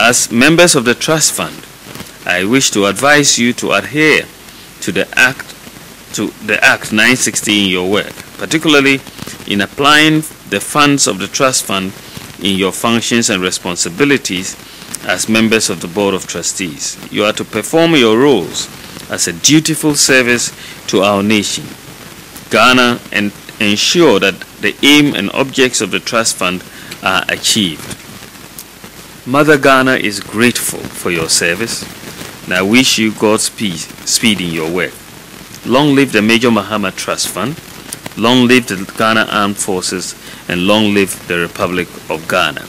As members of the trust fund, I wish to advise you to adhere to the Act to the Act 960 in your work, particularly in applying the funds of the trust fund in your functions and responsibilities as members of the Board of Trustees. You are to perform your roles as a dutiful service to our nation, Ghana, and ensure that the aim and objects of the trust fund are achieved. Mother Ghana is grateful for your service, and I wish you God's speed in your work. Long live the Major Mahama Trust Fund, long live the Ghana Armed Forces, and long live the Republic of Ghana.